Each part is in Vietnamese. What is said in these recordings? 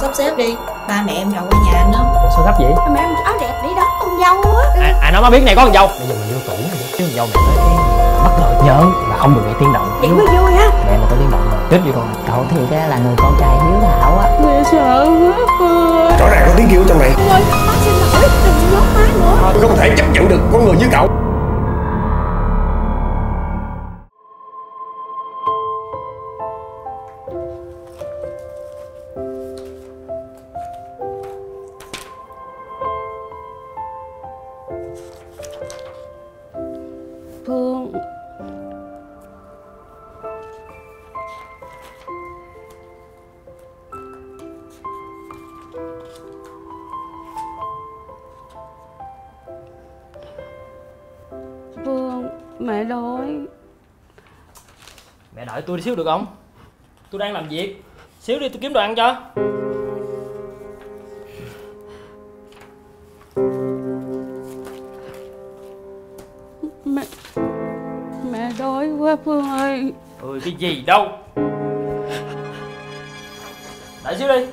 sắp xếp đi. Ba mẹ em nhậu qua nhà anh đó. Sao gấp vậy? Mẹ em áo đẹp đi đó con dâu á. Ai, ai nói má biết này có con dâu. Bây giờ mình vô tủ chứ. Con dâu mẹ nói cái bất ngờ nhớ là không được nghe tiếng động vậy mới vui ha mẹ mà có tiếng động là chết với con cậu thiệt ra là người con trai hiếu thảo á. Mẹ sợ quá rõ ràng có tiếng kêu trong này. Ơi má xin lỗi đừng nhốt má nữa. Tôi không thể chấp nhận được con người như cậu mẹ đói. Mẹ đợi tôi đi xíu được không? Tôi đang làm việc. Xíu đi tôi kiếm đồ ăn cho. Mẹ mẹ đói quá Phương ơi. Ừ cái gì đâu? Đợi xíu đi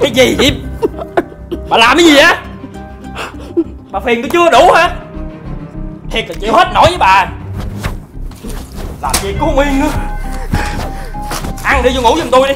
cái gì vậy? Bà làm cái gì á bà phiền tôi chưa đủ hả? Thiệt là chịu hết nổi với bà. Làm gì có nguyên nữa. Ăn đi, vô ngủ giùm tôi đi.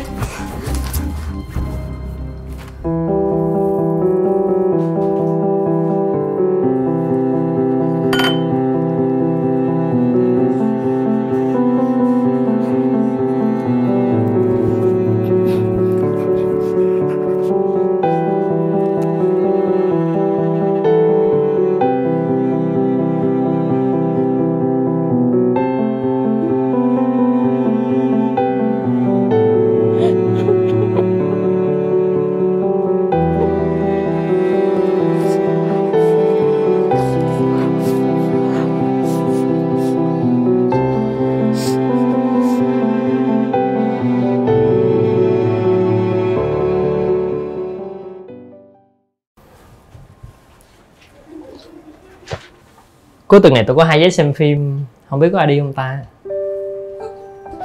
Cuối tuần này tôi có hai vé xem phim. Không biết có ai đi không ta?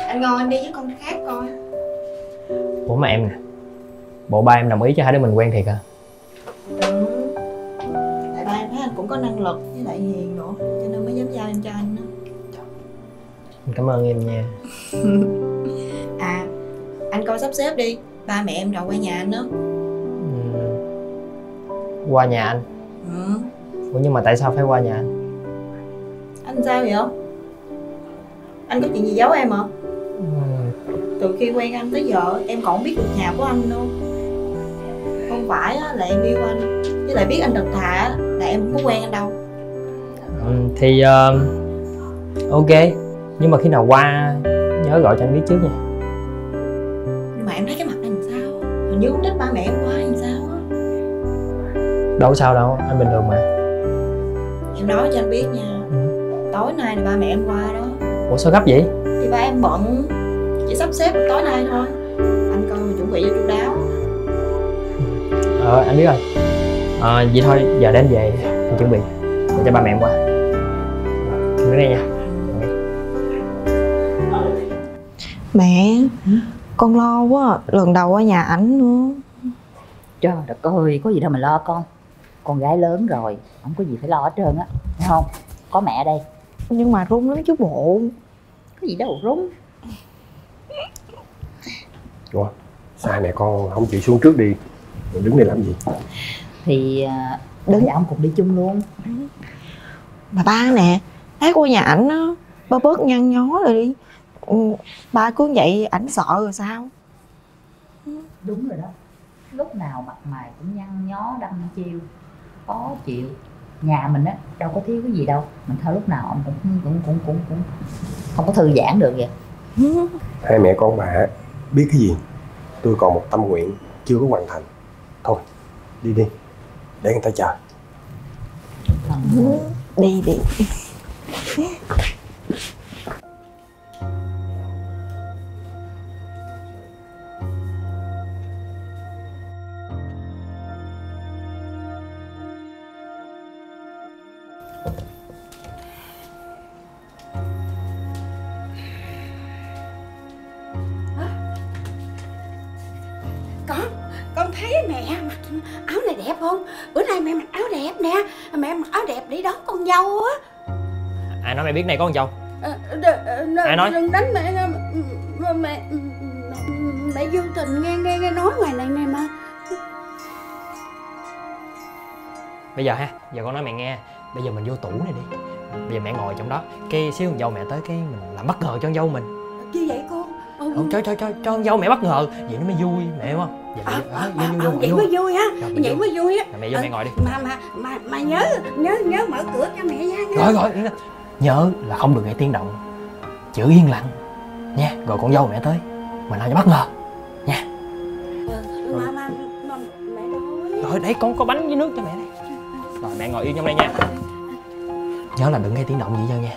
Anh ngon anh đi với con khác coi. Ủa mà em nè. Bộ ba em đồng ý cho hai đứa mình quen thiệt à ừ. Tại ba em thấy anh cũng có năng lực với lại hiền nữa cho nên mới dám giao em cho anh đó cảm ơn em nha. À anh coi sắp xếp đi. Ba mẹ em nhậu qua nhà anh đó. Ừm, qua nhà anh. Ừ. Ủa nhưng mà tại sao phải qua nhà anh anh sao vậy anh có chuyện gì giấu em hả? Ừm, từ khi quen anh tới giờ em còn không biết được nhà của anh đâu. Không phải là em yêu anh với lại biết anh thật thà là em không có quen anh đâu. Ừm, thì ờ, ok. Nhưng mà khi nào qua nhớ gọi cho anh biết trước nha. Nhưng mà em thấy cái mặt anh sao? Hình như không thích ba mẹ em quá hay sao á. Đâu sao đâu anh bình thường mà. Em nói cho anh biết nha tối nay là ba mẹ em qua đó. Ủa sao gấp vậy? Thì ba em bận chỉ sắp xếp tối nay thôi. Anh coi mà chuẩn bị cho chu đáo. Ờ anh biết rồi. Ờ vậy thôi giờ đến về anh chuẩn bị. Để cho ba mẹ em qua. Đến đây nha. Mẹ, con lo quá, à. lần đầu qua nhà ảnh nữa. Trời đất ơi có gì đâu mà lo con. Con gái lớn rồi không có gì phải lo hết trơn á. Thấy không? Có mẹ đây Nhưng mà run lắm chứ bộ. Có gì đâu rúng ủa sao mẹ con không chịu xuống trước đi. Rồi đứng đây làm gì? Thì à, Đứng. để ông cùng đi chung luôn. Mà ba nè, lát qua nhà ảnh á, ba bớt nhăn nhó rồi đi. Ừ, Ba cứ vậy ảnh sợ rồi sao? Đúng rồi đó. Lúc nào mặt mày cũng nhăn nhó đâm chiêu khó chịu nhà mình á đâu có thiếu cái gì đâu. Mình thôi lúc nào ông cũng cũng cũng cũng, cũng không có thư giãn được vậy. Hai mẹ con bà biết cái gì? Tôi còn một tâm nguyện chưa có hoàn thành. Thôi đi đi để người ta chờ. Đi đi mẹ mặc áo này đẹp không? Bữa nay mẹ mặc áo đẹp nè. Mẹ mặc áo đẹp để đón con dâu á. Ai nói mày biết này có con dâu? Ờ, ờ, Ai nói? đừng đánh mẹ mẹ mẹ mẹ, mẹ vô tình nghe nghe nghe nói ngoài này nè mà. Bây giờ ha giờ con nói mẹ nghe. Bây giờ mình vô tủ này đi. Bây giờ mẹ ngồi trong đó. Cái xíu con dâu mẹ tới cái mình làm bất ngờ cho con dâu mình. Như vậy con ừ. Không cho cho cho cho con dâu mẹ bất ngờ. Vậy nó mới vui mẹ hiểu không vậy Ờ, ờ, ờ, mới vui Rồi, mẹ vậy mới vui á. Rồi, mẹ vô Ờ, mẹ ngồi đi. Mà mà mà mà nhớ nhớ nhớ mở cửa cho mẹ nha rồi rồi nhớ là không được nghe tiếng động. Giữ yên lặng. Nha rồi con dâu mẹ tới. Mình làm cho bất ngờ. Ờ, mà mà mà mẹ rồi đấy con có bánh với nước cho mẹ đây rồi mẹ ngồi yên trong đây nha. Nhớ là đừng nghe tiếng động gì cho nha.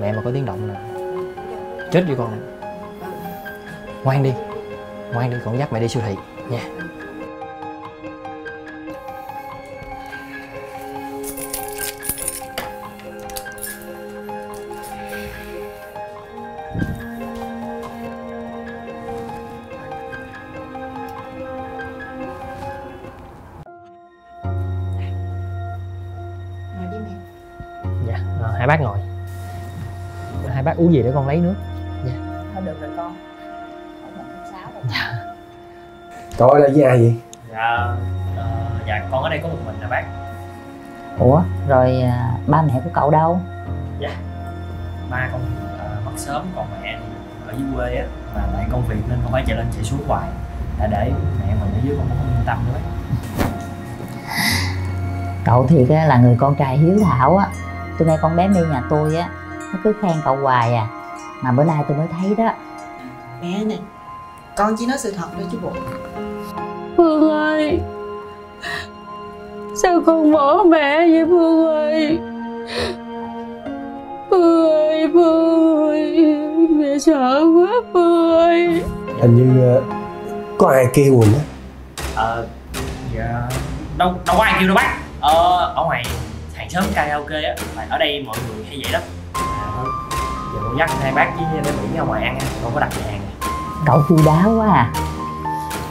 Mẹ mà có tiếng động là chết với con ngoan đi. Ngoan đi con dắt mẹ đi siêu thị. Nha. Đi mẹ dạ hai bác ngồi. Hai bác uống gì để con lấy nước? Thôi được rồi con đâu Cậu ở đây với ai vậy? dạ dạ con ở đây có một mình nè bác. Ủa? Rồi à, ba mẹ của cậu đâu? Ba con ờ, mất sớm còn mẹ thì ở dưới quê á mà tại công việc nên con phải chạy lên chạy xuống hoài. Đã để mẹ mình ở dưới con cũng không yên tâm nữa bác. Cậu thiệt á, là người con trai hiếu thảo á. Tôi nghe con bé mi nhà tôi á nó cứ khen cậu hoài à. Mà bữa nay tôi mới thấy đó. Mẹ nè con chỉ nói sự thật thôi chứ bộ. Phương ơi Sao con bỏ mẹ vậy Phương ơi? Phương ơi Phương ơi Mẹ sợ quá Phương ơi. Hình như ờ, có ai kêu mình á ờ dạ đâu đâu có ai kêu đâu bác. Ờ ở ngoài hàng xóm karaoke á tại ở đây mọi người hay vậy đó. À, thôi giờ con dắt hai bác với bé mỹ ra ngoài ăn nha con có đặt hàng cậu chu đáo quá à.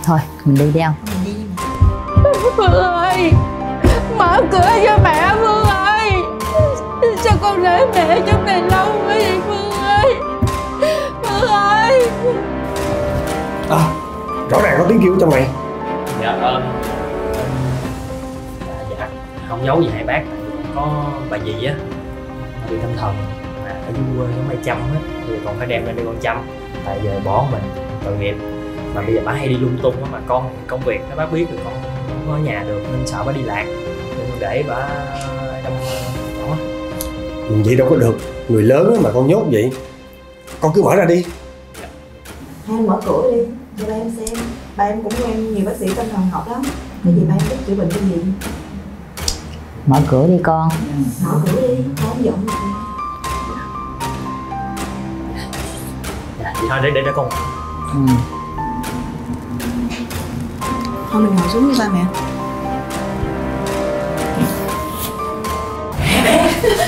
Thôi mình đi đi không? Mình đi. Đi Phương ơi Mở cửa cho mẹ Phương ơi. Sao con để mẹ trong này lâu quá vậy Phương ơi? Phương ơi. À, Rõ ràng có tiếng kêu trong này. Dạ ơn dạ, dạ không giấu gì hai bác. Có bà dì á bị tâm thần. Mà ở dưới quê không ai chăm hết bây giờ còn phải đem lên đây con chăm. Tại giờ bỏ mình tội nghiệp. Mà bây giờ bà hay đi lung tung mà con công việc nó bác biết rồi con không ở nhà được nên sợ bà đi lạc. Nên con để bà trong đó. Mình vậy đâu có được. Người lớn mà con nhốt vậy. Con cứ mở ra đi. Hai mở cửa đi. Cho ba em xem. Ba em cũng quen nhiều bác sĩ tâm thần học lắm. Cái gì ba em biết chữa bệnh cái gì? Mở cửa đi con. Mở cửa đi. Không? Giọng dạ thôi để để để con ừ. thôi mình ngồi xuống đi ba mẹ.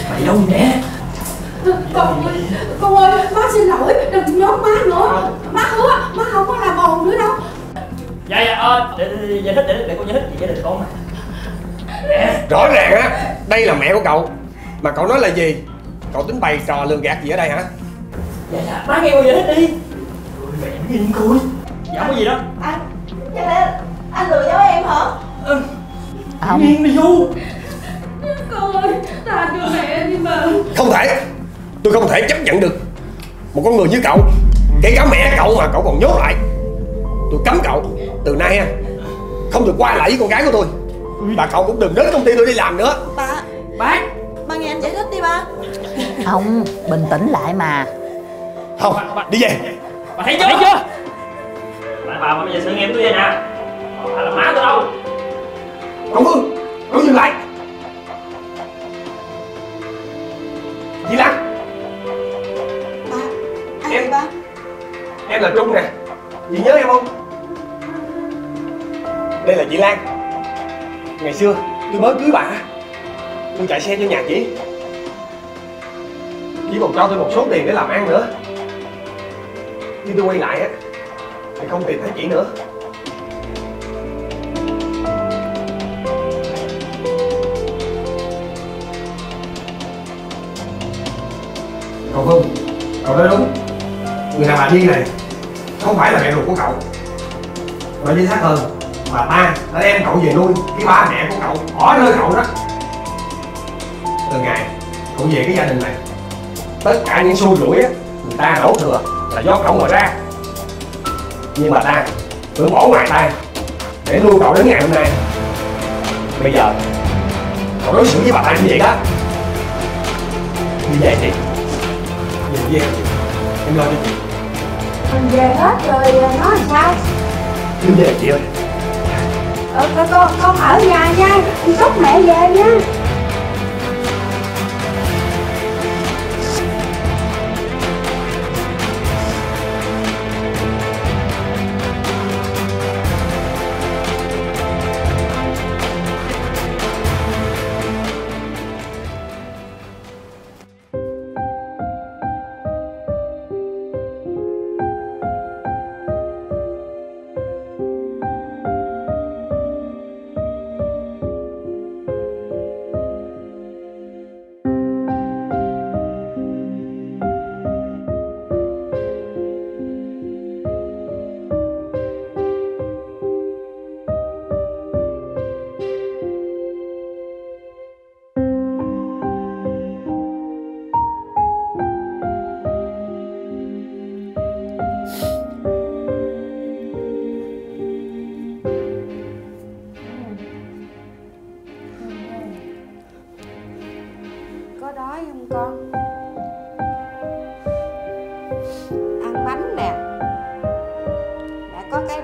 Mày đâu nè Con ơi Con ơi Má xin lỗi. Đừng nhốt má nữa. Má hứa Má không có làm ồn nữa đâu. Dạ dạ ờ để, để, để giải thích để, để con giải thích về gia đình con mà. Rõ ràng á Đây là mẹ của cậu. Mà cậu nói là gì? Cậu tính bày trò lường gạt gì ở đây hả? Dạ dạ má nghe con giải thích đi Coi dạ không có gì đó? Anh chắc lẽ anh lừa dối em hả? Không. Yên đi vô Con ơi Tha cho mẹ đi mà. Không thể. Tôi không thể chấp nhận được. Một con người như cậu Kể cả mẹ cậu mà cậu còn nhốt lại. Tôi cấm cậu Từ nay ha. Không được qua lại với con gái của tôi. Và cậu cũng đừng đến công ty tôi đi làm nữa. Ba. Bác ba nghe anh giải thích đi ba. Không bình tĩnh lại mà. Không Đi về bà thấy chưa? Bà thấy chưa? Bà bà mà bây giờ xử nghiêm tôi vậy nè. Bà là má tôi đâu. Cậu phương cậu dừng lại dì lan. Em. ba em là trung nè. Chị nhớ em không? Đây là chị lan. Ngày xưa tôi mới cưới bà. Tôi chạy xe cho nhà chị. Chỉ còn cho tôi một số tiền để làm ăn nữa. Khi tôi quay lại á Thì không tìm thấy chị nữa. Cậu Phương, Cậu nói đúng. Người đàn bà Nhi này, Không phải là mẹ ruột của cậu. Và chính xác hơn, Bà ta đã đem cậu về nuôi Cái ba mẹ của cậu ở nơi cậu đó. Từ ngày cậu về cái gia đình này, Tất cả những xui rủi á, Người ta đổ thừa là do cậu mà ra. Nhưng bà ta vẫn bỏ ngoài tay Để nuôi cậu đến ngày hôm nay. Bây giờ Cậu đối xử với bà ta như vậy đó. Như vậy đi Nhìn với em Em lo cho chị. Mình về hết rồi nó làm sao? Như vậy chị ơi. Ờ, con, con, con ở nhà nha. Con chúc mẹ về nha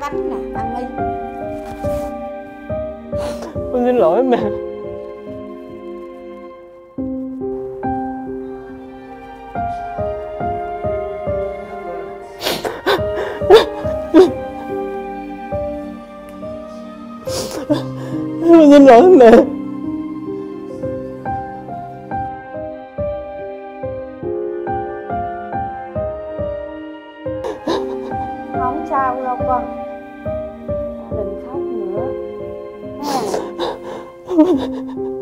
Bánh nè, ăn đi Con xin lỗi mẹ. Con xin lỗi mẹ. Không sao đâu con Oh.